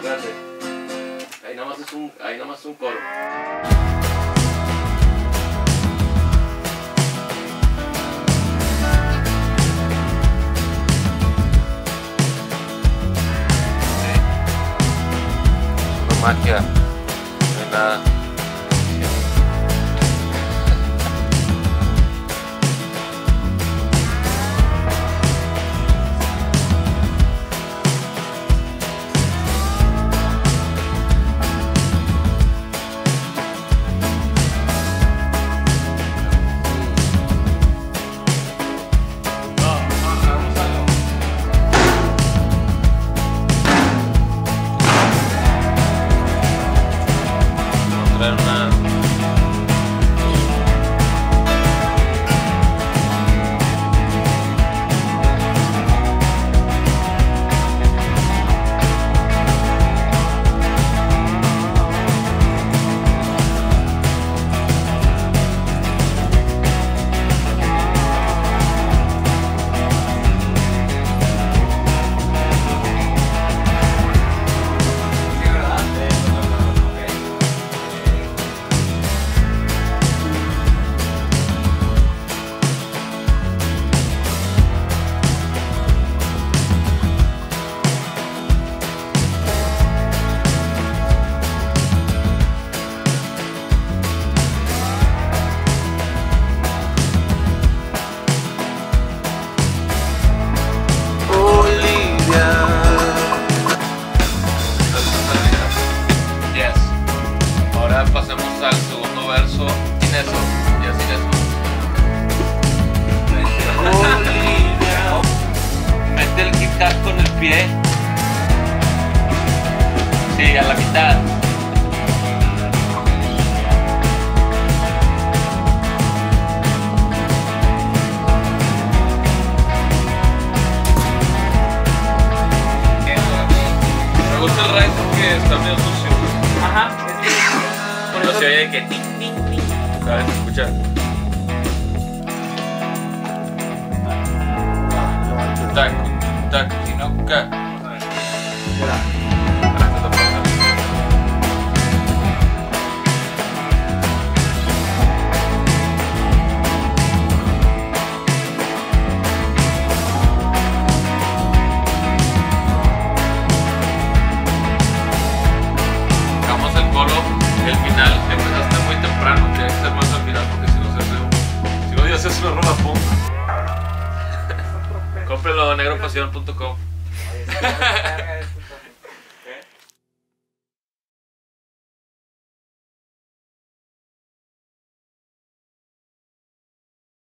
espérate. Ahí nada más es un, ahí nada más es un coro. Es una magia. No hay nada. Verna. Ahora pasemos al segundo verso sin eso. Ya sin eso. Mete el Kat con el pie. Sí, a la mitad. Me gusta el ride porque está medio sucio. Ajá. Se oye que ting, ting, ting. ¿Sabes? Escucha. Tac, tac, si se negropasión.com.